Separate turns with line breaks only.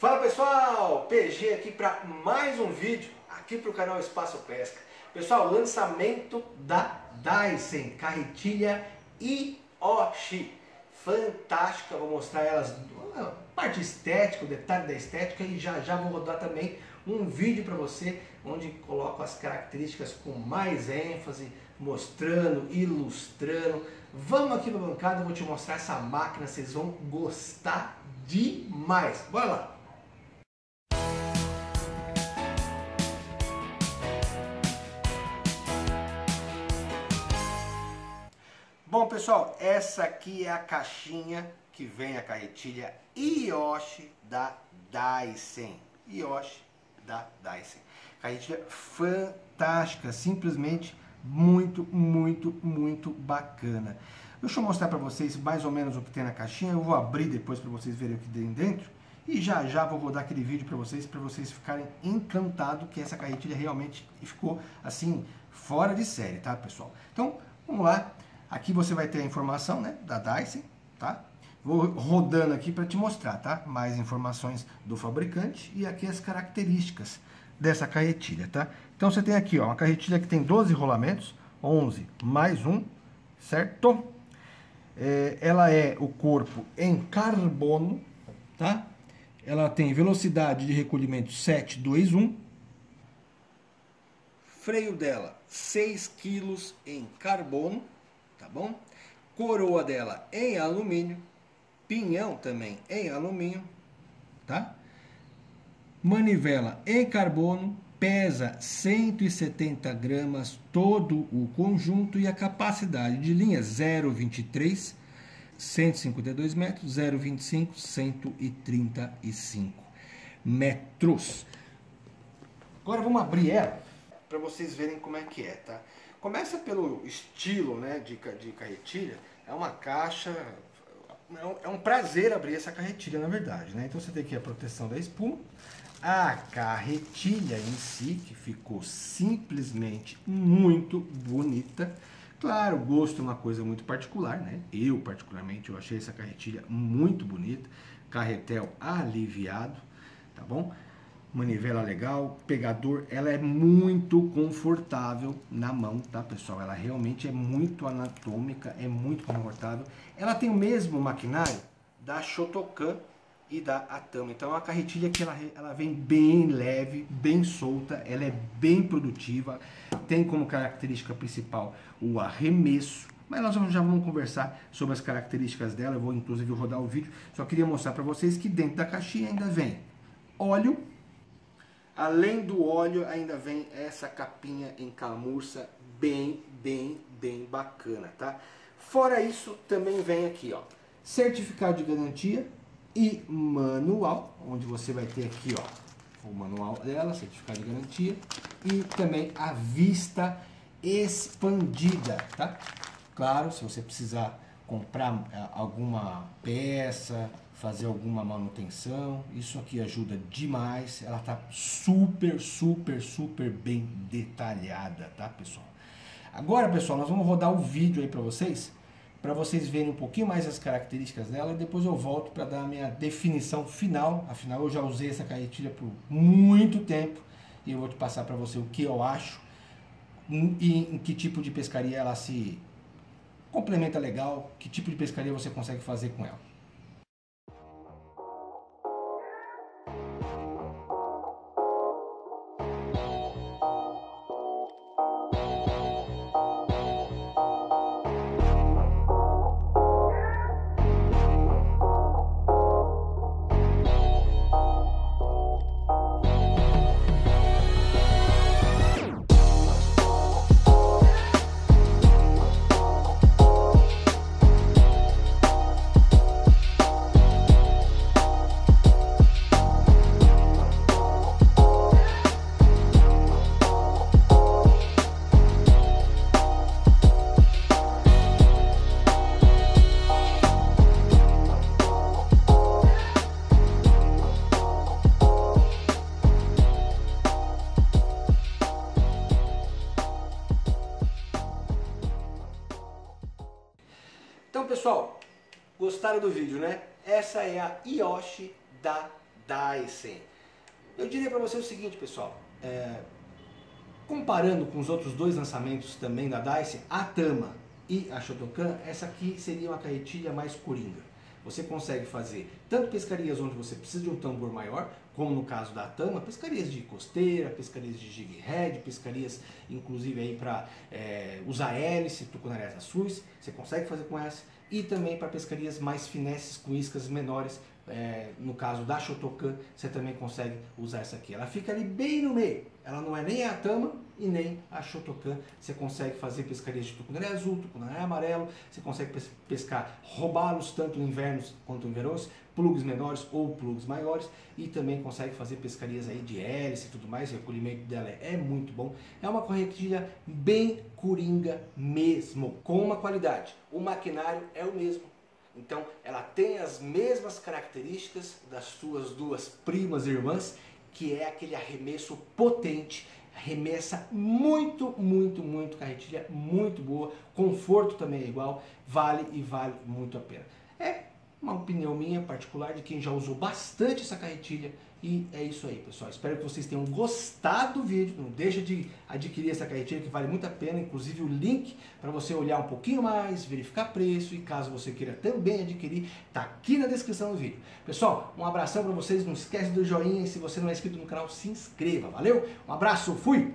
Fala pessoal, PG aqui para mais um vídeo aqui para o canal Espaço Pesca. Pessoal, lançamento da Dyson carretilha Ioshi, fantástica, vou mostrar elas, a parte estética, o detalhe da estética e já já vou rodar também um vídeo para você onde coloco as características com mais ênfase, mostrando, ilustrando. Vamos aqui na bancada, eu vou te mostrar essa máquina, vocês vão gostar demais. Bora lá! Bom pessoal, essa aqui é a caixinha que vem a carretilha Yoshi da Dyson. Yoshi da Dyson. Carretilha fantástica, simplesmente muito, muito, muito bacana. Deixa eu mostrar para vocês mais ou menos o que tem na caixinha. Eu vou abrir depois para vocês verem o que tem dentro. E já já vou rodar aquele vídeo para vocês, para vocês ficarem encantados que essa carretilha realmente ficou assim, fora de série, tá pessoal? Então, vamos lá. Aqui você vai ter a informação né, da Dyson, tá? Vou rodando aqui para te mostrar, tá? Mais informações do fabricante e aqui as características dessa carretilha, tá? Então você tem aqui, ó, uma carretilha que tem 12 rolamentos, 11 mais um, certo? É, ela é o corpo em carbono, tá? Ela tem velocidade de recolhimento 721. Freio dela 6 kg em carbono tá bom? Coroa dela em alumínio, pinhão também em alumínio, tá? Manivela em carbono, pesa 170 gramas todo o conjunto e a capacidade de linha 0,23, 152 metros, 0,25, 135 metros. Agora vamos abrir ela para vocês verem como é que é, tá? Começa pelo estilo né, de, de carretilha. É uma caixa. É um, é prazer abrir essa carretilha, na verdade. Né? Então você tem aqui a proteção da espuma. A carretilha em si, que ficou simplesmente muito bonita. Claro, o gosto é uma coisa muito particular, né? Eu, particularmente, eu achei essa carretilha muito bonita. Carretel aliviado, tá bom? Manivela legal, pegador, ela é muito confortável na mão, tá pessoal? Ela realmente é muito anatômica, é muito confortável. Ela tem o mesmo maquinário da Shotokan e da Atama. Então é uma carretilha que ela, ela vem bem leve, bem solta, ela é bem produtiva, tem como característica principal o arremesso, mas nós já vamos conversar sobre as características dela, eu vou inclusive rodar o vídeo, só queria mostrar para vocês que dentro da caixinha ainda vem óleo Além do óleo, ainda vem essa capinha em camurça bem, bem, bem bacana, tá? Fora isso, também vem aqui, ó, certificado de garantia e manual, onde você vai ter aqui, ó, o manual dela, certificado de garantia e também a vista expandida, tá? Claro, se você precisar comprar eh, alguma peça, fazer alguma manutenção. Isso aqui ajuda demais. Ela tá super, super, super bem detalhada, tá, pessoal? Agora, pessoal, nós vamos rodar o vídeo aí para vocês, para vocês verem um pouquinho mais as características dela e depois eu volto para dar a minha definição final. Afinal, eu já usei essa carretilha por muito tempo e eu vou te passar para você o que eu acho e em que tipo de pescaria ela se complementa legal, que tipo de pescaria você consegue fazer com ela. Então pessoal, gostaram do vídeo né? Essa é a Yoshi da Dyson. Eu diria para você o seguinte, pessoal. É, comparando com os outros dois lançamentos também da Dyson, a Tama e a Shotokan, essa aqui seria uma carretilha mais coringa. Você consegue fazer tanto pescarias onde você precisa de um tambor maior, como no caso da Tama, pescarias de costeira, pescarias de jig head, pescarias inclusive aí para é, usar hélice, tucunarés azuis, você consegue fazer com essa, e também para pescarias mais finesses com iscas menores, é, no caso da Shotokan, você também consegue usar essa aqui. Ela fica ali bem no meio. Ela não é nem a Tama e nem a Shotokan. Você consegue fazer pescarias de tucunaré azul, tucunaré amarelo. Você consegue pescar, roubá-los tanto no invernos quanto no verões, plugs menores ou plugs maiores. E também consegue fazer pescarias aí de hélice e tudo mais. O recolhimento dela é muito bom. É uma correntilha bem coringa mesmo, com uma qualidade. O maquinário é o mesmo então, ela tem as mesmas características das suas duas primas irmãs, que é aquele arremesso potente, remessa muito, muito, muito carretilha, muito boa, conforto também é igual, vale e vale muito a pena. Uma opinião minha particular de quem já usou bastante essa carretilha e é isso aí, pessoal. Espero que vocês tenham gostado do vídeo. Não deixa de adquirir essa carretilha que vale muito a pena. Inclusive o link para você olhar um pouquinho mais, verificar preço e caso você queira também adquirir, tá aqui na descrição do vídeo. Pessoal, um abração para vocês. Não esquece do joinha e se você não é inscrito no canal, se inscreva. Valeu? Um abraço, fui!